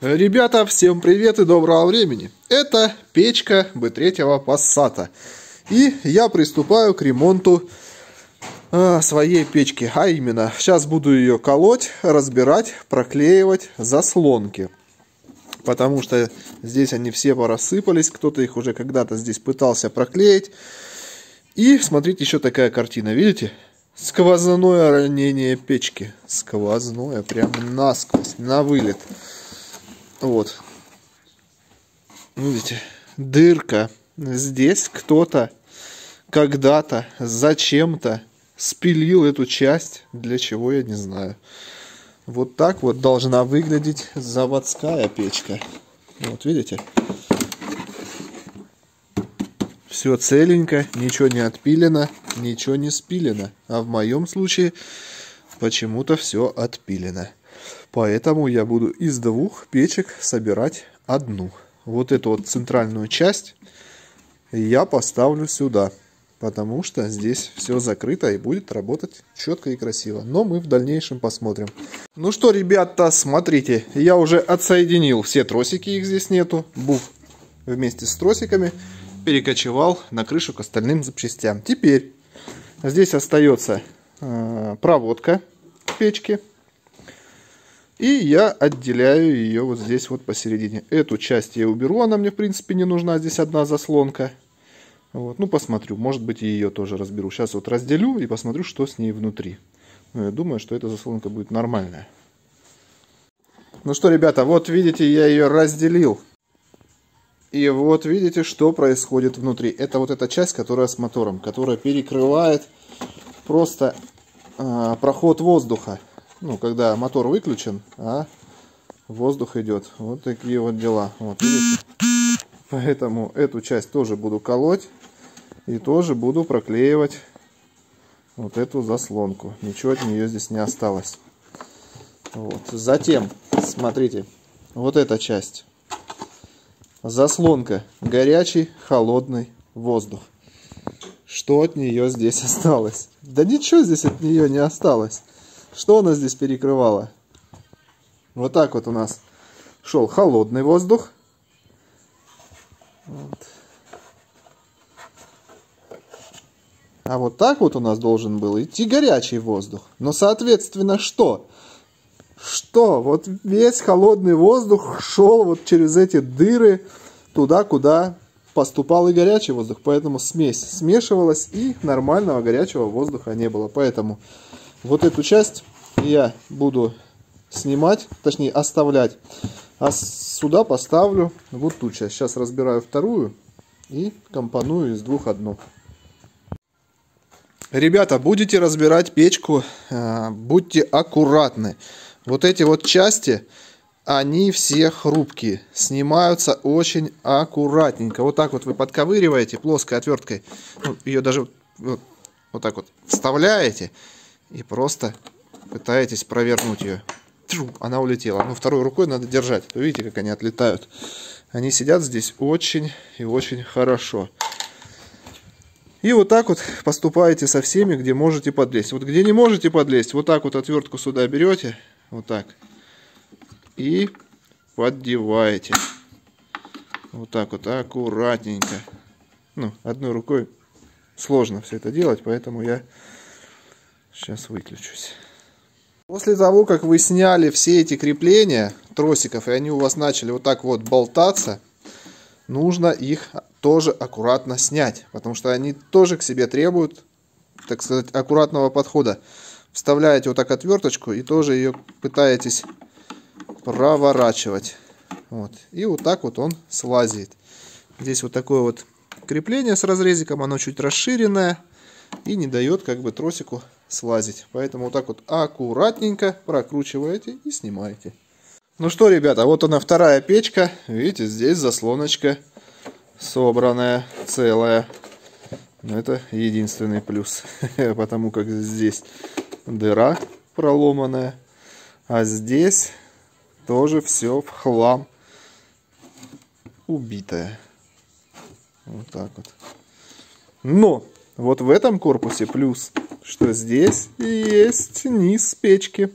Ребята, всем привет и доброго времени! Это печка B3 Passat. И я приступаю к ремонту э, своей печки. А именно, сейчас буду ее колоть, разбирать, проклеивать заслонки. Потому что здесь они все порассыпались. Кто-то их уже когда-то здесь пытался проклеить. И смотрите, еще такая картина, видите? Сквозное ранение печки. Сквозное, прям насквозь, на вылет. Вот. Видите, дырка. Здесь кто-то когда-то зачем-то спилил эту часть. Для чего, я не знаю. Вот так вот должна выглядеть заводская печка. Вот, видите? Все целенько, ничего не отпилено, ничего не спилено. А в моем случае почему-то все отпилено. Поэтому я буду из двух печек собирать одну. Вот эту вот центральную часть я поставлю сюда. Потому что здесь все закрыто и будет работать четко и красиво. Но мы в дальнейшем посмотрим. Ну что, ребята, смотрите. Я уже отсоединил все тросики, их здесь нету. Буф вместе с тросиками перекочевал на крышу к остальным запчастям. Теперь здесь остается э, проводка печки. И я отделяю ее вот здесь вот посередине. Эту часть я уберу, она мне в принципе не нужна. Здесь одна заслонка. Вот, ну посмотрю, может быть и ее тоже разберу. Сейчас вот разделю и посмотрю, что с ней внутри. Ну, я думаю, что эта заслонка будет нормальная. Ну что, ребята, вот видите, я ее разделил. И вот видите, что происходит внутри. Это вот эта часть, которая с мотором, которая перекрывает просто э, проход воздуха. Ну, когда мотор выключен, а воздух идет. Вот такие вот дела. Вот? Поэтому эту часть тоже буду колоть. И тоже буду проклеивать вот эту заслонку. Ничего от нее здесь не осталось. Вот. Затем, смотрите, вот эта часть Заслонка. Горячий, холодный воздух. Что от нее здесь осталось? Да ничего здесь от нее не осталось. Что она здесь перекрывала? Вот так вот у нас шел холодный воздух. Вот. А вот так вот у нас должен был идти горячий воздух. Но соответственно что? Что? Вот весь холодный воздух шел вот через эти дыры туда, куда поступал и горячий воздух. Поэтому смесь смешивалась и нормального горячего воздуха не было. Поэтому вот эту часть я буду снимать, точнее оставлять. А сюда поставлю вот ту часть. Сейчас разбираю вторую и компоную из двух одну. Ребята, будете разбирать печку, э, будьте аккуратны. Вот эти вот части, они все хрупкие. Снимаются очень аккуратненько. Вот так вот вы подковыриваете плоской отверткой. Ну, ее даже вот, вот так вот вставляете. И просто пытаетесь провернуть ее. Она улетела. Ну, второй рукой надо держать. Вы видите, как они отлетают. Они сидят здесь очень и очень хорошо. И вот так вот поступаете со всеми, где можете подлезть. Вот где не можете подлезть, вот так вот отвертку сюда берете вот так. И поддеваете. Вот так вот, аккуратненько. Ну, одной рукой сложно все это делать, поэтому я сейчас выключусь. После того, как вы сняли все эти крепления тросиков, и они у вас начали вот так вот болтаться, нужно их тоже аккуратно снять, потому что они тоже к себе требуют, так сказать, аккуратного подхода вставляете вот так отверточку и тоже ее пытаетесь проворачивать. Вот. И вот так вот он слазит. Здесь вот такое вот крепление с разрезиком, оно чуть расширенное и не дает как бы тросику слазить. Поэтому вот так вот аккуратненько прокручиваете и снимаете. Ну что, ребята, вот она вторая печка. Видите, здесь заслоночка собранная, целая. Но это единственный плюс, потому как здесь дыра проломанная. А здесь тоже все в хлам убитое. Вот так вот. Но вот в этом корпусе плюс, что здесь есть низ печки.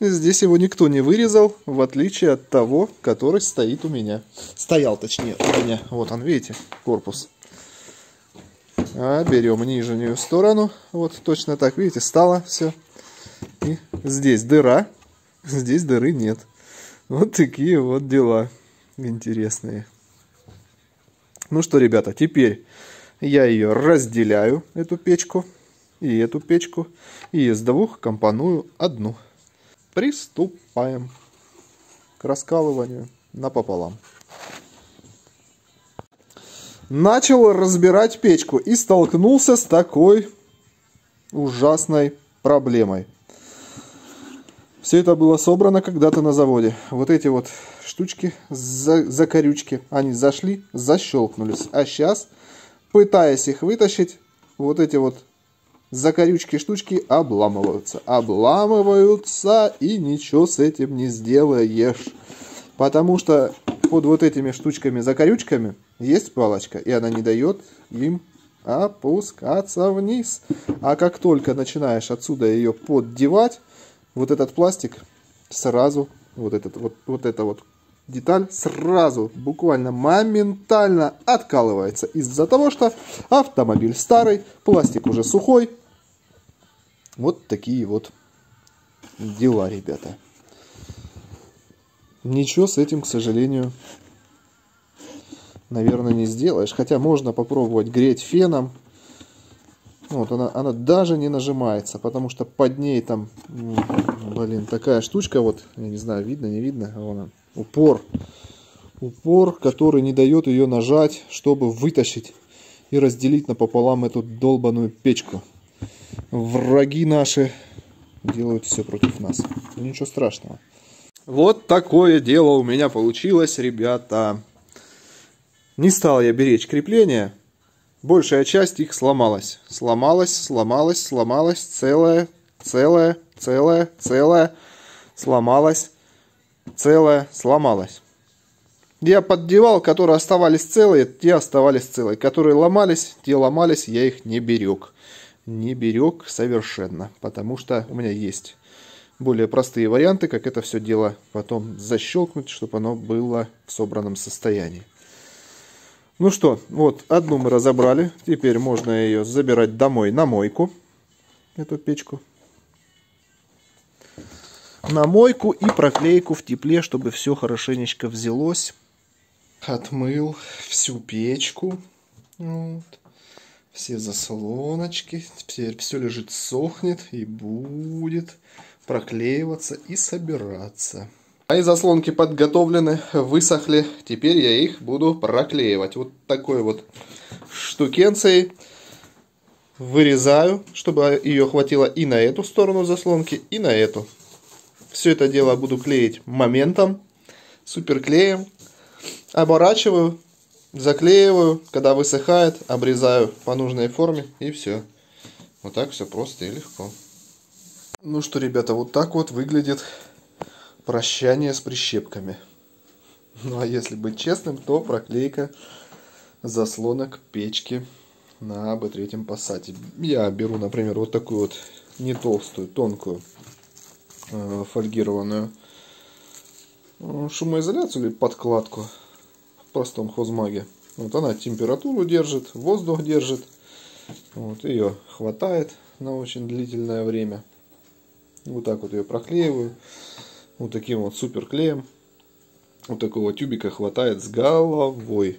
Здесь его никто не вырезал, в отличие от того, который стоит у меня. Стоял, точнее, у меня. Вот он, видите, корпус. А берем нижнюю сторону. Вот точно так, видите, стало все. И здесь дыра, здесь дыры нет. Вот такие вот дела интересные. Ну что, ребята, теперь я ее разделяю, эту печку, и эту печку, и из двух компоную одну. Приступаем к раскалыванию напополам. Начал разбирать печку и столкнулся с такой ужасной проблемой. Все это было собрано когда-то на заводе. Вот эти вот штучки, за, закорючки, они зашли, защелкнулись. А сейчас, пытаясь их вытащить, вот эти вот закорючки штучки обламываются. Обламываются и ничего с этим не сделаешь. Потому что под вот этими штучками закорючками есть палочка, и она не дает им опускаться вниз. А как только начинаешь отсюда ее поддевать, вот этот пластик сразу, вот, этот, вот, вот эта вот деталь сразу, буквально моментально откалывается из-за того, что автомобиль старый, пластик уже сухой. Вот такие вот дела, ребята. Ничего с этим, к сожалению, наверное, не сделаешь. Хотя можно попробовать греть феном, вот она, она даже не нажимается, потому что под ней там, блин, такая штучка вот, я не знаю, видно, не видно, вон он, упор. Упор, который не дает ее нажать, чтобы вытащить и разделить напополам эту долбаную печку. Враги наши делают все против нас. Но ничего страшного. Вот такое дело у меня получилось, ребята. Не стал я беречь крепление, большая часть их сломалась. Сломалась, сломалась, сломалась, целая, целая, целая, целая, сломалась, целая, сломалась. Я поддевал, которые оставались целые, те оставались целые. Которые ломались, те ломались, я их не берег. Не берег совершенно, потому что у меня есть более простые варианты, как это все дело потом защелкнуть, чтобы оно было в собранном состоянии. Ну что, вот одну мы разобрали. Теперь можно ее забирать домой на мойку. Эту печку. На мойку и проклейку в тепле, чтобы все хорошенечко взялось. Отмыл всю печку. Вот. Все заслоночки. Теперь все лежит, сохнет и будет проклеиваться и собираться. Мои заслонки подготовлены, высохли. Теперь я их буду проклеивать. Вот такой вот штукенцией вырезаю, чтобы ее хватило и на эту сторону заслонки, и на эту. Все это дело буду клеить моментом, суперклеем. Оборачиваю, заклеиваю, когда высыхает, обрезаю по нужной форме и все. Вот так все просто и легко. Ну что, ребята, вот так вот выглядит прощание с прищепками. Ну а если быть честным, то проклейка заслонок печки на B3 Passat. Я беру, например, вот такую вот не толстую, тонкую э, фольгированную э, шумоизоляцию или подкладку простом хозмаге. Вот она температуру держит, воздух держит. Вот ее хватает на очень длительное время. Вот так вот ее проклеиваю вот таким вот супер клеем. Вот такого тюбика хватает с головой,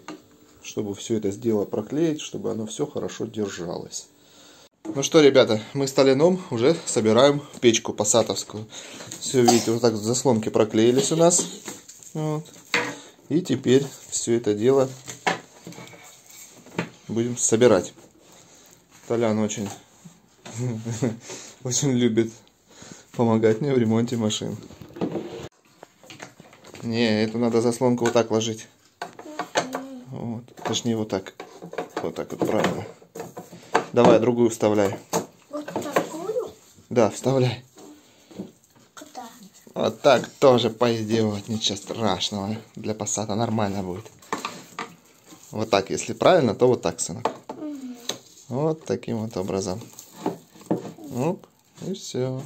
чтобы все это сделать проклеить, чтобы оно все хорошо держалось. Ну что, ребята, мы с Толином уже собираем печку посадовскую. Все, видите, вот так заслонки проклеились у нас. Вот. И теперь все это дело будем собирать. Толян очень, очень любит помогать мне в ремонте машин. Не, эту надо заслонку вот так ложить. Вот. Точнее, вот так. Вот так вот, правильно. Давай, другую вставляй. Вот такую? Да, вставляй. Вот так тоже поиздевать, ничего страшного. Для пассата нормально будет. Вот так, если правильно, то вот так, сынок. Угу. Вот таким вот образом. Оп, и все.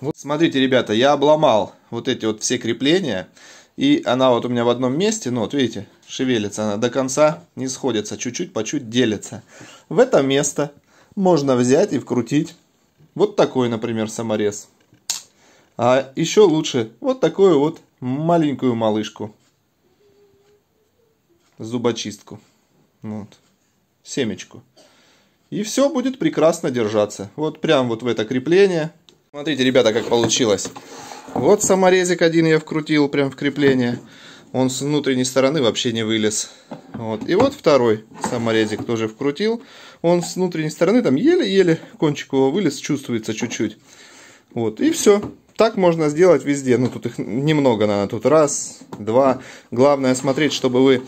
Вот смотрите, ребята, я обломал вот эти вот все крепления. И она вот у меня в одном месте, ну вот видите, шевелится она до конца, не сходится, чуть-чуть по чуть делится. В это место можно взять и вкрутить вот такой, например, саморез. А еще лучше вот такую вот маленькую малышку. Зубочистку. Вот. Семечку. И все будет прекрасно держаться. Вот прям вот в это крепление. Смотрите, ребята, как получилось. Вот саморезик один я вкрутил прям в крепление. Он с внутренней стороны вообще не вылез. Вот. И вот второй саморезик тоже вкрутил. Он с внутренней стороны там еле-еле кончик его вылез, чувствуется чуть-чуть. Вот. И все. Так можно сделать везде. Ну, тут их немного надо. Тут раз, два. Главное смотреть, чтобы вы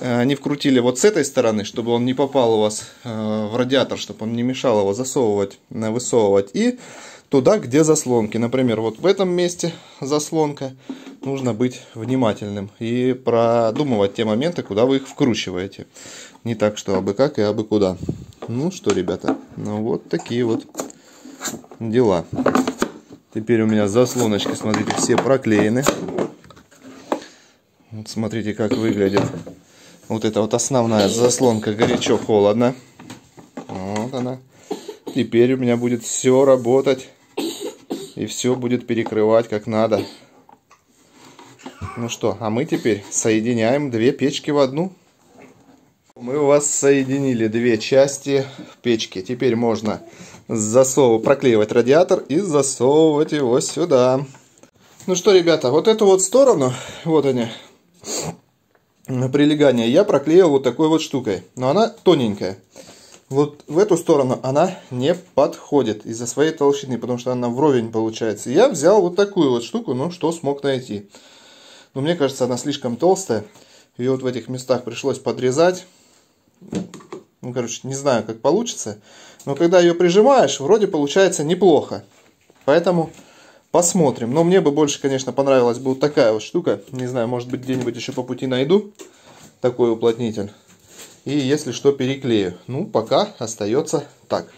э, не вкрутили вот с этой стороны, чтобы он не попал у вас э, в радиатор, чтобы он не мешал его засовывать, высовывать. И туда, где заслонки. Например, вот в этом месте заслонка. Нужно быть внимательным и продумывать те моменты, куда вы их вкручиваете. Не так, что абы как и абы куда. Ну что, ребята, ну вот такие вот дела. Теперь у меня заслоночки, смотрите, все проклеены. Вот смотрите, как выглядит. Вот это вот основная заслонка горячо-холодно. Вот она. Теперь у меня будет все работать и все будет перекрывать как надо. Ну что, а мы теперь соединяем две печки в одну. Мы у вас соединили две части печки. Теперь можно засовывать, проклеивать радиатор и засовывать его сюда. Ну что, ребята, вот эту вот сторону, вот они, прилегания, я проклеил вот такой вот штукой. Но она тоненькая вот в эту сторону она не подходит из-за своей толщины, потому что она вровень получается. Я взял вот такую вот штуку, ну что смог найти. Но мне кажется, она слишком толстая. Ее вот в этих местах пришлось подрезать. Ну, короче, не знаю, как получится. Но когда ее прижимаешь, вроде получается неплохо. Поэтому посмотрим. Но мне бы больше, конечно, понравилась бы вот такая вот штука. Не знаю, может быть, где-нибудь еще по пути найду такой уплотнитель. И если что, переклею. Ну, пока остается так.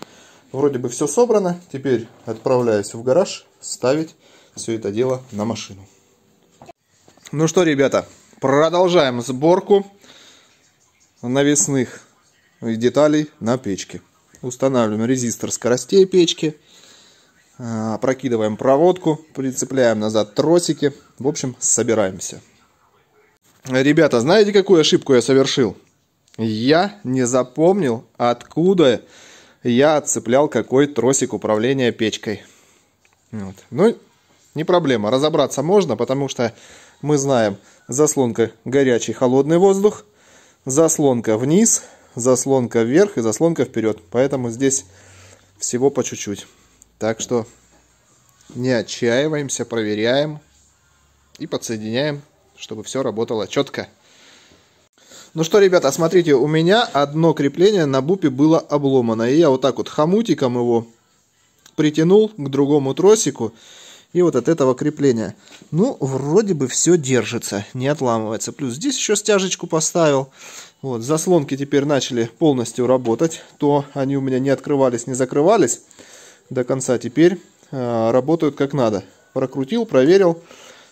Вроде бы все собрано. Теперь отправляюсь в гараж ставить все это дело на машину. Ну что, ребята, продолжаем сборку навесных деталей на печке. Устанавливаем резистор скоростей печки. А, прокидываем проводку, прицепляем назад тросики. В общем, собираемся. Ребята, знаете, какую ошибку я совершил? Я не запомнил, откуда я отцеплял какой тросик управления печкой. Вот. Ну, не проблема, разобраться можно, потому что мы знаем заслонка горячий холодный воздух, заслонка вниз, заслонка вверх и заслонка вперед. Поэтому здесь всего по чуть-чуть. Так что не отчаиваемся, проверяем и подсоединяем, чтобы все работало четко. Ну что, ребята, смотрите, у меня одно крепление на бупе было обломано. И я вот так вот хомутиком его притянул к другому тросику. И вот от этого крепления. Ну, вроде бы все держится, не отламывается. Плюс здесь еще стяжечку поставил. Вот, заслонки теперь начали полностью работать. То они у меня не открывались, не закрывались до конца. Теперь э, работают как надо. Прокрутил, проверил,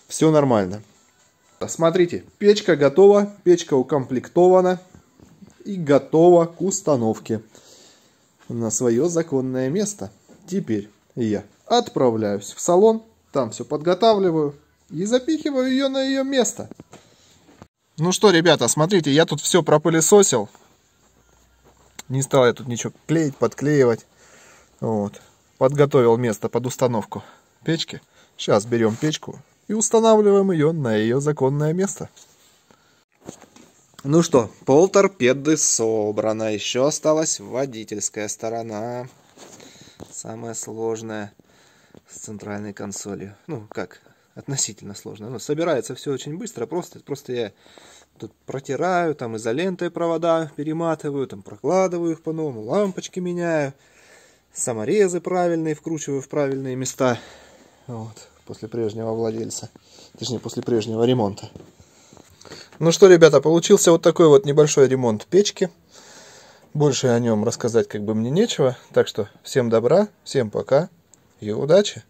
все нормально. Смотрите, печка готова, печка укомплектована и готова к установке на свое законное место. Теперь я отправляюсь в салон, там все подготавливаю и запихиваю ее на ее место. Ну что, ребята, смотрите, я тут все пропылесосил. Не стал я тут ничего клеить, подклеивать. Вот. Подготовил место под установку печки. Сейчас берем печку, и устанавливаем ее на ее законное место. Ну что, пол торпеды собрано. Еще осталась водительская сторона. Самая сложная с центральной консолью. Ну, как, относительно сложная. Ну, собирается все очень быстро. Просто, просто я тут протираю, там изолентой провода перематываю, там прокладываю их по-новому, лампочки меняю. Саморезы правильные вкручиваю в правильные места. Вот после прежнего владельца. Точнее, после прежнего ремонта. Ну что, ребята, получился вот такой вот небольшой ремонт печки. Больше о нем рассказать как бы мне нечего. Так что всем добра, всем пока и удачи!